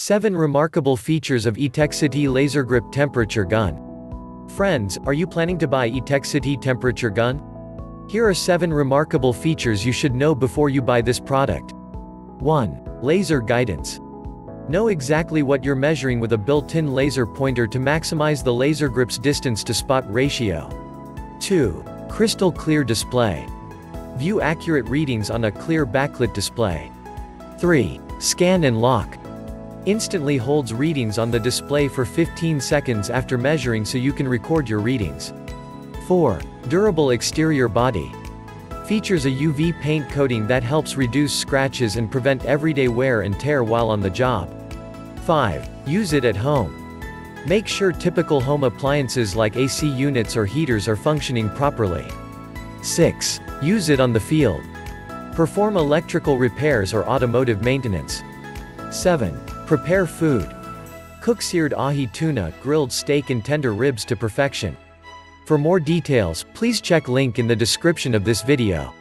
7 Remarkable Features of Etekcity Laser Grip Temperature Gun. Friends, are you planning to buy Etekcity Temperature Gun? Here are 7 remarkable features you should know before you buy this product. 1. Laser Guidance. Know exactly what you're measuring with a built-in laser pointer to maximize the laser grip's distance to spot ratio. 2. Crystal clear display. View accurate readings on a clear backlit display. 3. Scan and lock. Instantly holds readings on the display for 15 seconds after measuring so you can record your readings. 4. Durable exterior body. Features a UV paint coating that helps reduce scratches and prevent everyday wear and tear while on the job. 5. Use it at home. Make sure typical home appliances like AC units or heaters are functioning properly. 6. Use it on the field. Perform electrical repairs or automotive maintenance. 7. Prepare food. Cook seared ahi tuna, grilled steak and tender ribs to perfection. For more details, please check link in the description of this video.